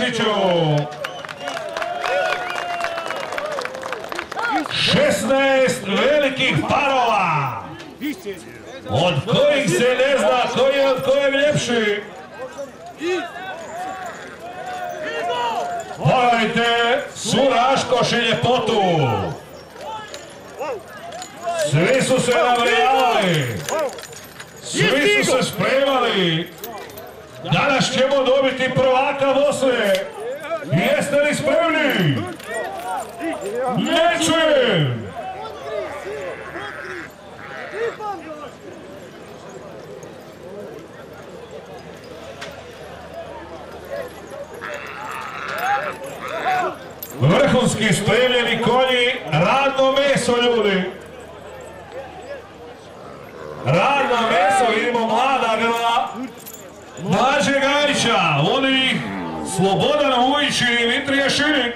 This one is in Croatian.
Kovačiću. 16 velikih parova, od kojih se ne zna koji je od kojeg ljepši. Pogledajte su raškoši ljepotu. Svi su se navrijavali. Svi su se spremali. Danas ćemo dobiti prvaka Bosne. Jeste li spremni? Ne! Vrhunski spremljeni konji, radno meso ljudi. Radno meso, vidimo mlada grla. Mlađe Gajića, vodi Slobodan Vujić i Mitrije Širik.